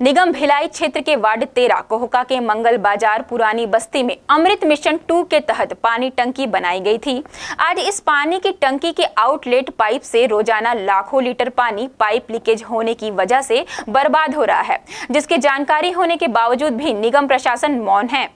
निगम भिलाई क्षेत्र के वार्ड तेरह, कोहका के मंगल बाज़ार पुरानी बस्ती में अमृत मिशन टू के तहत पानी टंकी बनाई गई थी। आज इस पानी की टंकी के आउटलेट पाइप से रोज़ाना लाखों लीटर पानी पाइप लीकेज होने की वजह से बर्बाद हो रहा है, जिसकी जानकारी होने के बावजूद भी निगम प्रशासन मौन है।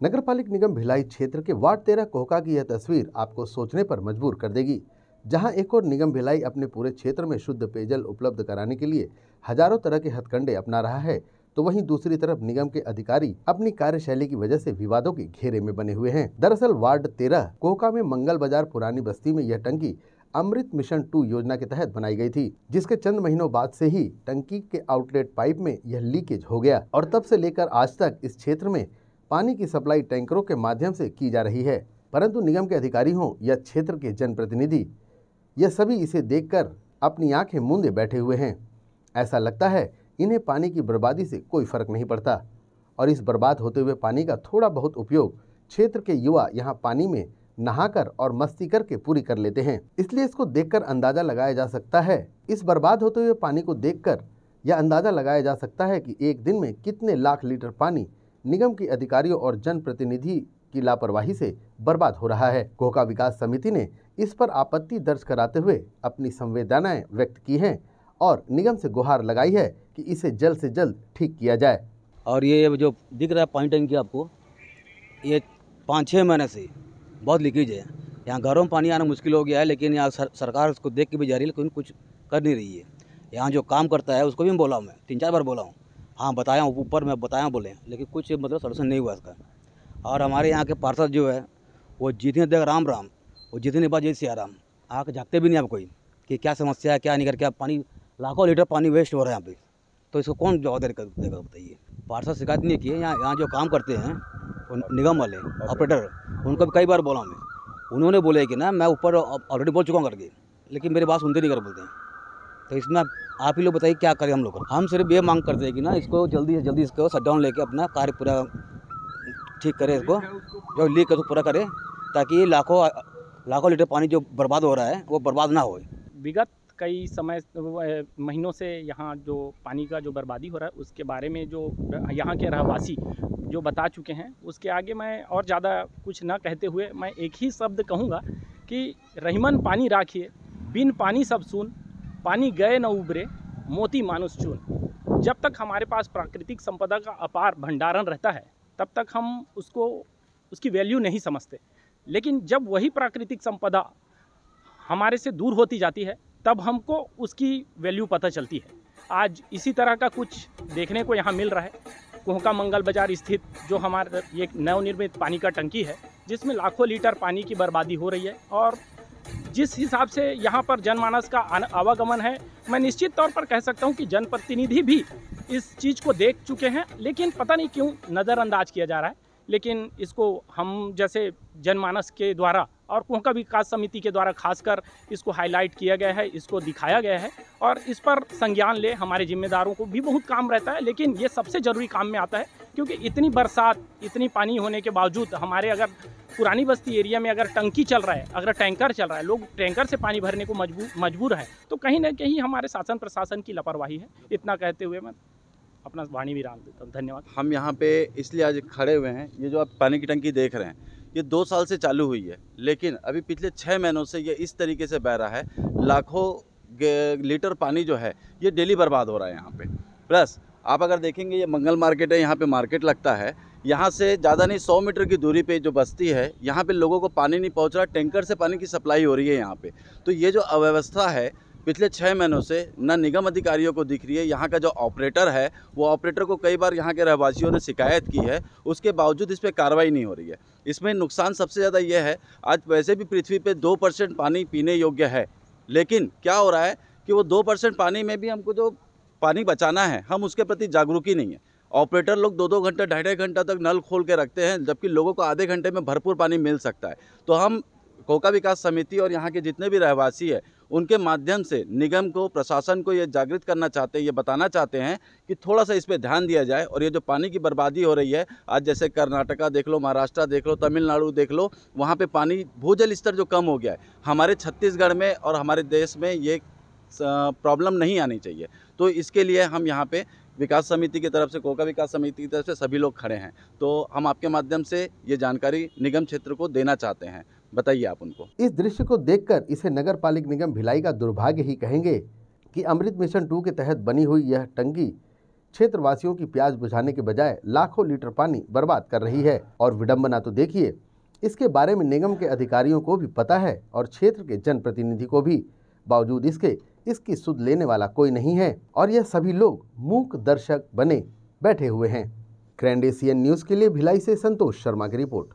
नगर पालिक निगम भिलाई क्षेत्र के वार्ड तेरह, कोहका की यह तस्वीर आपको सोचने पर मजबूर कर देगी। जहाँ एक और निगम भिलाई अपने पूरे क्षेत्र में शुद्ध पेयजल उपलब्ध कराने के लिए हज़ारों तरह के हथकंडे अपना रहा है तो वहीं दूसरी तरफ़ निगम के अधिकारी अपनी कार्यशैली की वजह से विवादों के घेरे में बने हुए हैं। दरअसल वार्ड तेरह कोहका में मंगल बाज़ार पुरानी बस्ती में यह टंकी अमृत मिशन टू योजना के तहत बनाई गई थी, जिसके चंद महीनों बाद से ही टंकी के आउटलेट पाइप में यह लीकेज हो गया और तब से लेकर आज तक इस क्षेत्र में पानी की सप्लाई टैंकरों के माध्यम से की जा रही है। परंतु निगम के अधिकारी हों या क्षेत्र के जनप्रतिनिधि यह सभी इसे देखकर अपनी आँखें मूंदे बैठे हुए हैं। ऐसा लगता है इन्हें पानी की बर्बादी से कोई फ़र्क नहीं पड़ता। और इस बर्बाद होते हुए पानी का थोड़ा बहुत उपयोग क्षेत्र के युवा यहाँ पानी में नहाकर और मस्ती करके पूरी कर लेते हैं। इसलिए इसको देखकर अंदाज़ा लगाया जा सकता है। इस बर्बाद होते हुए पानी को देखकर यह अंदाज़ा लगाया जा सकता है कि एक दिन में कितने लाख लीटर पानी निगम के अधिकारियों और जनप्रतिनिधि की लापरवाही से बर्बाद हो रहा है। कोहका विकास समिति ने इस पर आपत्ति दर्ज कराते हुए अपनी संवेदनाएँ व्यक्त की हैं और निगम से गुहार लगाई है कि इसे जल्द से जल्द ठीक किया जाए। और ये जो दिख रहा है पानी टंकी आपको ये पाँच छः महीने से बहुत लीकेज है। यहाँ घरों में पानी आना मुश्किल हो गया है लेकिन यहाँ सर, सरकार उसको देख के भी जा रही है लेकिन कुछ कर नहीं रही है। यहाँ जो काम करता है उसको भी बोला हूँ मैं तीन चार बार बोला हूँ। हाँ बताया हूँ ऊपर मैं बताया बोले लेकिन कुछ मतलब सोल्यूशन नहीं हुआ इसका। और हमारे यहाँ के पार्षद जो है वो जितने देख राम राम वो जितने बार जय सिया राम आके झाँकते भी नहीं आप कोई, कि क्या समस्या है, क्या नहीं करके आप पानी, लाखों लीटर पानी वेस्ट हो रहा है यहाँ पे। तो इसको कौन जवाबदारी कर देगा, बताइए। पार्षद शिकायत नहीं की है, यहाँ यहाँ जो काम करते हैं निगम वाले ऑपरेटर उनको भी कई बार बोला मैं उन्होंने बोले कि ना, मैं ऊपर ऑलरेडी बोल चुका हूँ करके, लेकिन मेरी बात सुनते नहीं कर बोलते हैं। तो इसमें आप ही लोग बताइए क्या करें हम लोग। हम सिर्फ़ ये मांग करते हैं कि ना, इसको जल्दी से जल्दी इसको शट डाउन लेके अपना कार्य पूरा ठीक करे इसको, जो लीक है तो पूरा करे, ताकि लाखों लाखों लीटर पानी जो बर्बाद हो रहा है, वो बर्बाद ना हो विगत कई समय महीनों से यहाँ जो पानी का जो बर्बादी हो रहा है, उसके बारे में जो, यहाँ के रहवासी जो बता चुके हैं, उसके आगे मैं और ज़्यादा कुछ ना कहते हुए मैं एक ही शब्द कहूँगा कि रहीमन पानी राखिए, बिन पानी सब सुन, पानी गए न उबरे, मोती मानुस चुन। जब तक हमारे पास प्राकृतिक संपदा का अपार भंडारण रहता है, तब तक हम उसको, उसकी वैल्यू नहीं समझते। लेकिन जब वही प्राकृतिक संपदा हमारे से दूर होती जाती है, तब हमको उसकी वैल्यू पता चलती है। आज इसी तरह का कुछ देखने को यहाँ मिल रहा है। कोहका मंगल बाज़ार स्थित जो हमारे ये नवनिर्मित पानी का टंकी है, जिसमें लाखों लीटर पानी की बर्बादी हो रही है और जिस हिसाब से यहाँ पर जनमानस का आवागमन है, मैं निश्चित तौर पर कह सकता हूँ कि जनप्रतिनिधि भी इस चीज़ को देख चुके हैं, लेकिन पता नहीं क्यों नज़रअंदाज किया जा रहा है। लेकिन इसको हम जैसे जनमानस के द्वारा और कोहका विकास समिति के द्वारा खासकर इसको हाईलाइट किया गया है, इसको दिखाया गया है और इस पर संज्ञान ले हमारे जिम्मेदारों को भी बहुत काम रहता है, लेकिन ये सबसे ज़रूरी काम में आता है क्योंकि इतनी बरसात, इतनी पानी होने के बावजूद हमारे अगर पुरानी बस्ती एरिया में अगर टंकी चल रहा है, अगर टैंकर चल रहा है, लोग टैंकर से पानी भरने को मजबूर मजबूर है तो कहीं ना कहीं हमारे शासन प्रशासन की लापरवाही है, इतना कहते हुए मैं अपना वाणी विराम देता हूँ, धन्यवाद। हम यहाँ पे इसलिए आज खड़े हुए हैं, ये जो आप पानी की टंकी देख रहे हैं, ये दो साल से चालू हुई है, लेकिन अभी पिछले छः महीनों से ये इस तरीके से बह रहा है, लाखों लीटर पानी जो है, ये डेली बर्बाद हो रहा है यहाँ पे। प्लस आप अगर देखेंगे, ये मंगल मार्केट है, यहाँ पे मार्केट लगता है, यहाँ से ज़्यादा नहीं, सौ मीटर की दूरी पे जो बस्ती है, यहाँ पे लोगों को पानी नहीं पहुँच रहा, टैंकर से पानी की सप्लाई हो रही है यहाँ पे। तो ये जो अव्यवस्था है पिछले छः महीनों से न निगम अधिकारियों को दिख रही है, यहाँ का जो ऑपरेटर है, वो ऑपरेटर को कई बार यहाँ के रहवासियों ने शिकायत की है, उसके बावजूद इस पर कार्रवाई नहीं हो रही है। इसमें नुकसान सबसे ज़्यादा ये है, आज वैसे भी पृथ्वी पर दो परसेंट पानी पीने योग्य है, लेकिन क्या हो रहा है कि वो दो परसेंट पानी में भी हमको जो पानी बचाना है, हम उसके प्रति जागरूक ही नहीं है। ऑपरेटर लोग दो दो घंटे ढाई ढाई घंटा तक नल खोल के रखते हैं, जबकि लोगों को आधे घंटे में भरपूर पानी मिल सकता है। तो हम कोका विकास समिति और यहाँ के जितने भी रहवासी है उनके माध्यम से निगम को, प्रशासन को ये जागृत करना चाहते हैं, ये बताना चाहते हैं कि थोड़ा सा इस पर ध्यान दिया जाए और ये जो पानी की बर्बादी हो रही है, आज जैसे कर्नाटका देख लो, महाराष्ट्र देख लो, तमिलनाडु देख लो, वहाँ पे पानी, भूजल स्तर जो कम हो गया है, हमारे छत्तीसगढ़ में और हमारे देश में ये प्रॉब्लम नहीं आनी चाहिए। तो इसके लिए हम यहाँ पे विकास समिति की तरफ़ से, कोका विकास समिति की तरफ़ से सभी लोग खड़े हैं। तो हम आपके माध्यम से ये जानकारी निगम क्षेत्र को देना चाहते हैं। बताइए आप उनको। इस दृश्य को देखकर इसे नगर पालिक निगम भिलाई का दुर्भाग्य ही कहेंगे कि अमृत मिशन टू के तहत बनी हुई यह टंकी क्षेत्रवासियों की प्याज बुझाने के बजाय लाखों लीटर पानी बर्बाद कर रही है। और विडंबना तो देखिए, इसके बारे में निगम के अधिकारियों को भी पता है और क्षेत्र के जनप्रतिनिधि को भी। बावजूद इसके, इसकी सुध लेने वाला कोई नहीं है और यह सभी लोग मूक दर्शक बने बैठे हुए हैं। क्रैंड एशियन न्यूज़ के लिए भिलाई से संतोष शर्मा की रिपोर्ट।